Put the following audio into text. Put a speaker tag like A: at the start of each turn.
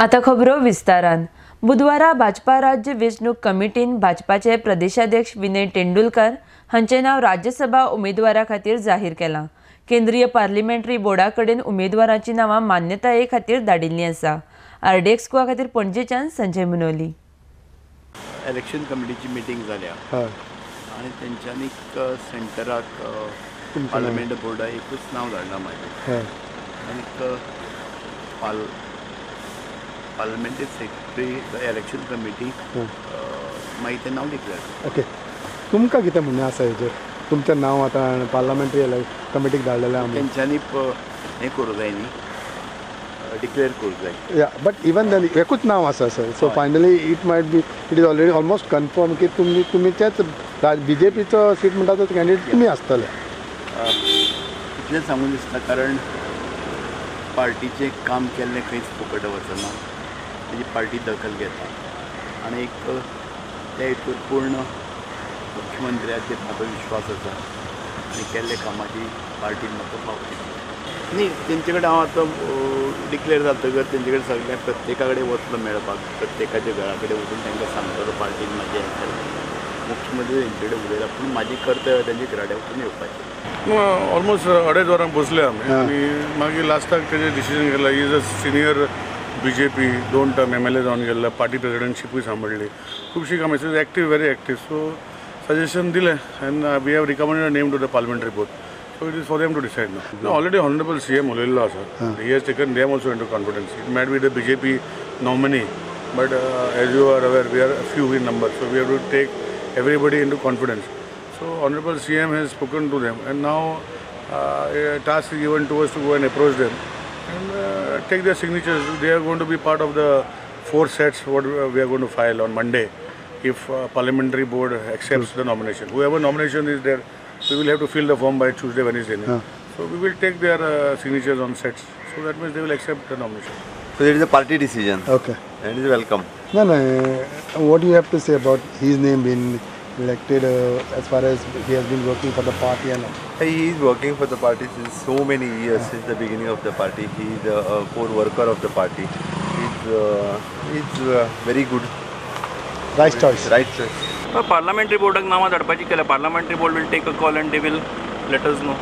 A: आतां खबरो विस्तारान. बुधवारा भाजपा राज्य वेंचणूक कमिटीन भाजपाचे प्रदेशाध्यक्ष विनय तेंडुलकर हांचें नांव राज्यसभा उमेदवारा खातीर जाहीर केलां. केंद्रीय पार्लिमेंटरी बोर्डा कडेन उमेदवारांची नांवां मान्यताये खातीर धाडिल्लीं आसा. आरडीएक्स गोवा खातीर पणजेच्यान संजय मुनोली.
B: इलेक्शन कमिटीची मिटींग जाल्या आणि तेंच्यांनी क- सेंटराक पार्लमेंट बोर्डा एकूच नांव धाडलां
C: हय
B: आनीक पाल पार्लमेंटरी सेक्रेटरी इलेक्शन कमिटी. मागीर तें नांव डिक्लेअर
C: ओके. तुमकां कितें म्हणणें आसा हेजेर तुमचें नांव आतां पार्लमेंटरी कमिटीक धाडलेलें आमी
B: तेंच्यांनी हें करूं जाय न्ही डिक्लेअर करूं जाय.
C: या बट इवन देन एकूच नांव आसा sir
B: so.
C: Finally it might be it is already almost confirm की तुमी तुमीचेच बी जे पीचो सीट म्हणटा तो कॅन्डिडेट तुमी आसतले
B: इतलें सांगून दिसता कारण पार्टीचें काम केल्लें खंयच फुकट वचना तेजी पार्टी दखल घेता आनी एक त्या हेतूर पूर्ण मुख्यमंत्र्याचेर म्हाका विश्वास आसा आनी केल्ले कामाची पार्टीन म्हाका पावती न्ही तेंचे कडेन हांव आतां डिक्लेअर जातकर तेंचे कडेन सगळ्या प्रत्येका कडेन वचलो मेळपाक प्रत्येकाच्या घरा कडेन वचून तांकां सांगतलो पार्टीन म्हाजें हें केलें मुख्यमंत्री तेंचे कडेन उलयता पूण म्हाजें कर्तव्य तेंचे घरा कडेन वचून येवपाचें
D: ऑलमोस्ट अडेच वरांक बसले आमी
C: हा.
D: आनी मागीर लास्टाक तेजें डिसिजन केलां is a senior B J P दोन टर्म एम एल ए जावन गेल्ला पार्टी प्रेसिडेंटशीपूय सांबाळली खुबशीं कामां is active very active so suggestion दिलें and we have recommended name to the parliamentary board so it is for them to decide no already honourable C M उलयल्लो आसा he has taken them also in to confidence it might be the B J P nominee but as you are aware we are few in number so we have to take into confidence. So Honorable CM has spoken to them. And now uh, a task is given to us to go and approach them. And uh, take their signatures. They are going to be part of the four sets what we are going to file on Monday if uh, parliamentary board accepts the nomination. Whoever nomination is there, we will have to fill the form by Tuesday, Wednesday.
C: Yeah.
D: So we will take their uh, signatures on sets. So that means they will accept the nomination.
E: So it is a party decision
C: Okay.
E: and it is welcome.
C: No, no. What do you have to say about his name being elected uh, as far as he has been working for the party and all?
E: He is working for the party since so many years, since the beginning of the party. He is a, a core worker of the party. He's, uh, he's uh, very good.
C: Right choice.
E: Right choice.
F: Parliamentary बोर्डाक नांवां धाडपाची केल्या parliamentary board will take a call and they will let us know